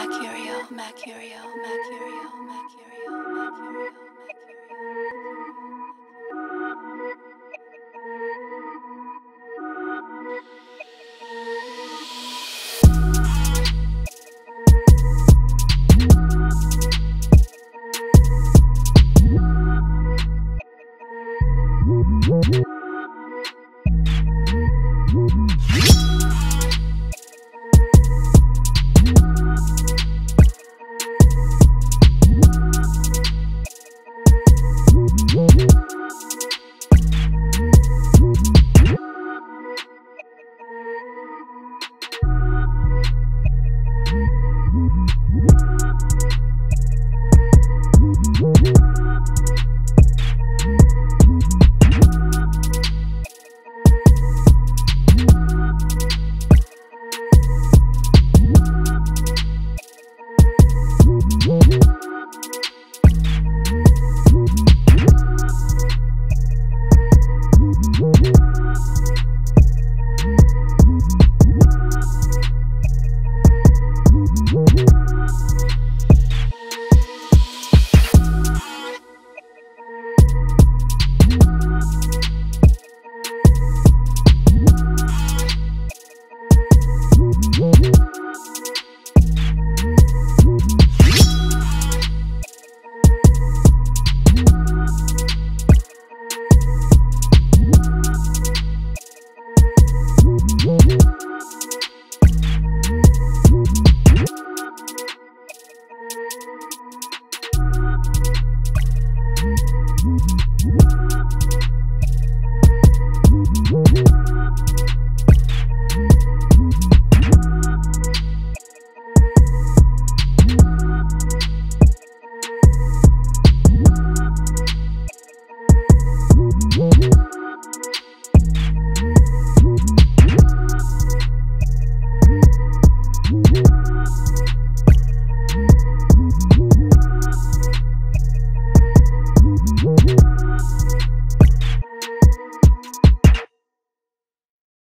Mercurio, Mercurio, Mercurio, Mercurio, Mercurio.